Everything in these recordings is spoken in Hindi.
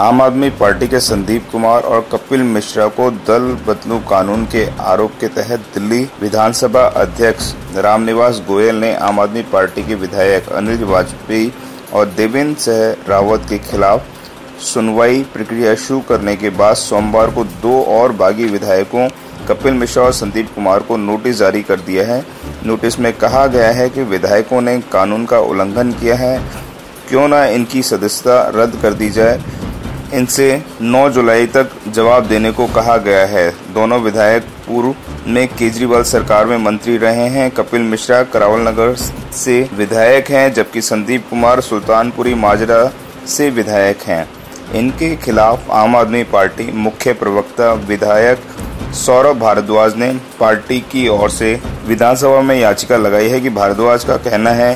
आम आदमी पार्टी के संदीप कुमार और कपिल मिश्रा को दल बदलू कानून के आरोप के तहत दिल्ली विधानसभा अध्यक्ष रामनिवास गोयल ने आम आदमी पार्टी के विधायक अनिल वाजपेयी और देवेंद्र सह रावत के खिलाफ सुनवाई प्रक्रिया शुरू करने के बाद सोमवार को दो और बागी विधायकों, कपिल मिश्रा और संदीप कुमार को नोटिस जारी कर दिया है। नोटिस में कहा गया है कि विधायकों ने कानून का उल्लंघन किया है। क्यों न इनकी सदस्यता रद्द कर दी जाए? इनसे 9 जुलाई तक जवाब देने को कहा गया है। दोनों विधायक पूर्व में केजरीवाल सरकार में मंत्री रहे हैं। कपिल मिश्रा करावल नगर से विधायक हैं, जबकि संदीप कुमार सुल्तानपुरी माजरा से विधायक हैं। इनके खिलाफ आम आदमी पार्टी मुख्य प्रवक्ता विधायक सौरभ भारद्वाज ने पार्टी की ओर से विधानसभा में याचिका लगाई है कि भारद्वाज का कहना है,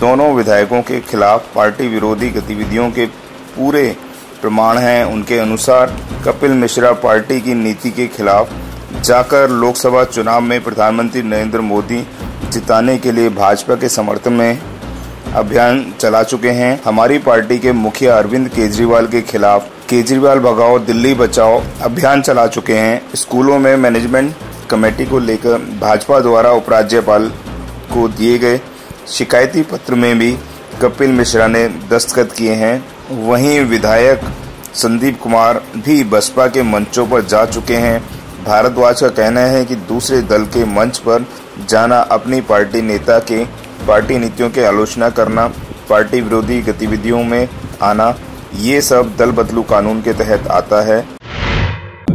दोनों विधायकों के खिलाफ पार्टी विरोधी गतिविधियों के पूरे प्रमाण हैं उनके अनुसार कपिल मिश्रा पार्टी की नीति के खिलाफ जाकर लोकसभा चुनाव में प्रधानमंत्री नरेंद्र मोदी जिताने के लिए भाजपा के समर्थन में अभियान चला चुके हैं। हमारी पार्टी के मुखिया अरविंद केजरीवाल के खिलाफ केजरीवाल भगाओ, दिल्ली बचाओ अभियान चला चुके हैं। स्कूलों में मैनेजमेंट कमेटी को लेकर भाजपा द्वारा उपराज्यपाल को दिए गए शिकायती पत्र में भी कपिल मिश्रा ने दस्तखत किए हैं। वहीं विधायक संदीप कुमार भी बसपा के मंचों पर जा चुके हैं। भारद्वाज का कहना है कि दूसरे दल के मंच पर जाना अपनी पार्टी नेता के, पार्टी नीतियों के आलोचना करना, पार्टी विरोधी गतिविधियों में आना, ये सब दल बदलू कानून के तहत आता है।